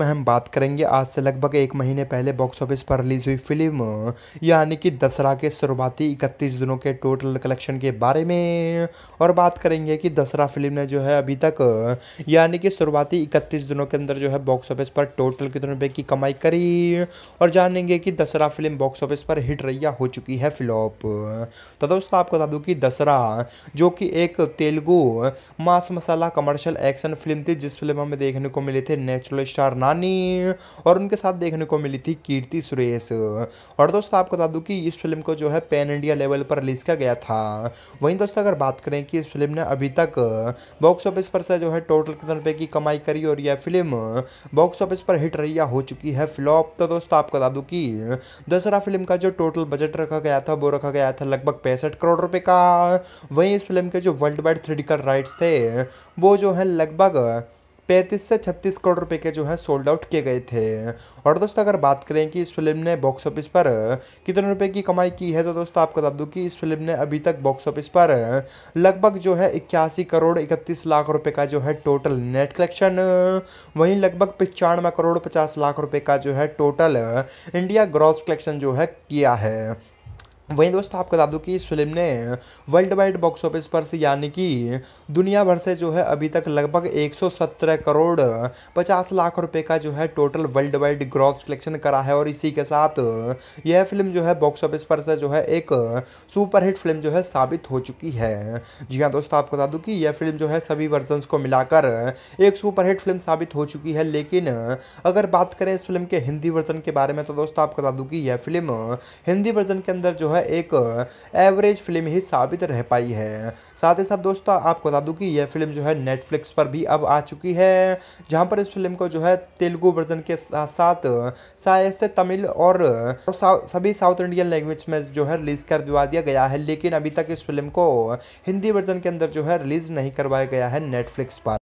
में हम बात करेंगे। आज से लगभग एक महीने पहले बॉक्स ऑफ़िस पर रिलीज़ हुई फ़िल्म, यानी कि दसरा के शुरुआती इकतीस दिनों के टोटल कलेक्शन के बारे में। और बात करेंगे कि दसरा फ़िल्म ने जो है अभी तक, यानी कि शुरुआती इकतीस दिनों के अंदर जो है बॉक्स ऑफ़िस पर टोटल कितने रुपए की कमाई करी। और जानेंगे कि दसरा फ़िल्म बॉक्स ऑफ़िस पर हिट रैया हो चुकी है फ्लॉप तो दोस्तों, आपको बता दूँ कि दसरा जो कि एक Telugu mass masala commercial action film थी, जिस फ़िल्म हमें देखने को मिले थे नेचुरल स्टार नानी। और उनके साथ देखने को मिली थी कीर्ति सुरेश। और दोस्तों, आपको बता दूँ कि इस फ़िल्म को जो है पैन इंडिया लेवल पर रिलीज़ किया गया था। वहीं दोस्तों, अगर बात करें कि इस फ़िल्म ने अभी तक बॉक्स ऑफ़िस पर से जो है टोटल कितने रुपए की कमाई करी और यह फ़िल्म बॉक्स ऑफ़िस पर हिट रैया हो चुकी है फ्लॉप तो दोस्तों, आपको बता दूँ कि दसरा फ़िल्म का जो टोटल बजट रखा गया था, वो रखा गया था लगभग पैंसठ करोड़ रुपये का। वहीं इस फ़िल्म के जो वर्ल्ड वाइड थ्रेडिकल राइट्स थे, वो जो है लगभग पैंतीस से छत्तीस करोड़ रुपए के जो है सोल्ड आउट किए गए थे। और दोस्तों, अगर बात करें कि इस फ़िल्म ने बॉक्स ऑफ़िस पर कितने रुपए की कमाई की है तो दोस्तों, आपको बता दूँ कि इस फ़िल्म ने अभी तक बॉक्स ऑफ़िस पर लगभग जो है इक्यासी करोड़ इकतीस लाख रुपए का जो है टोटल नेट कलेक्शन वहीं लगभग पचानवे करोड़ पचास लाख रुपए का जो है टोटल इंडिया ग्रॉस कलेक्शन जो है किया है। वहीं दोस्तों आपको बता दूँ कि इस फ़िल्म ने वर्ल्ड वाइड बॉक्स ऑफ़िस पर से यानी कि दुनिया भर से जो है अभी तक लगभग 117 करोड़ 50 लाख रुपए का जो है total worldwide gross collection करा है और इसी के साथ यह फ़िल्म जो है बॉक्स ऑफ़िस पर से जो है एक सुपरहिट फ़िल्म जो है साबित हो चुकी है। जी हाँ दोस्तों, आपको बता दूँ कि यह फ़िल्म जो है सभी वर्जन्स को मिलाकर एक सुपरहिट फ़िल्म साबित हो चुकी है, लेकिन अगर बात करें इस फ़िल्म के हिंदी वर्जन के बारे में तो दोस्तों आपको बता दूँ कि यह फ़िल्म हिंदी वर्जन के अंदर जो है, एक एवरेज फ़िल्म ही साबित रह पाई है। साथ ही साथ दोस्तों, आपको बता दूँ कि यह फ़िल्म जो है नेटफ्लिक्स पर भी अब आ चुकी है, जहाँ पर इस फ़िल्म को जो है तेलुगु वर्जन के साथ साथ से तमिल और सभी साउथ इंडियन लैंग्वेज में जो है रिलीज़ कर दिवा दिया गया है, लेकिन अभी तक इस फ़िल्म को हिंदी वर्जन के अंदर जो है रिलीज़ नहीं करवाया गया है नेटफ्लिक्स पर।